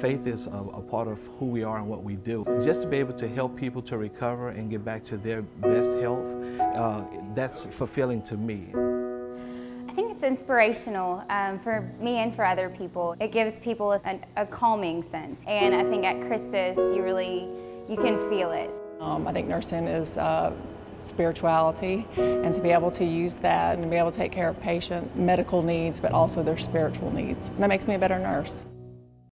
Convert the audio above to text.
faith is a, a, part of who we are and what we do. Just to be able to help people to recover and get back to their best health, uh, that's fulfilling to me. I think it's inspirational um, for me and for other people. It gives people a, a, calming sense. And I think at Christus, you really, you can feel it. Um, I think nursing is uh, spirituality and to be able to use that and to be able to take care of patients' medical needs but also their spiritual needs. And that makes me a better nurse.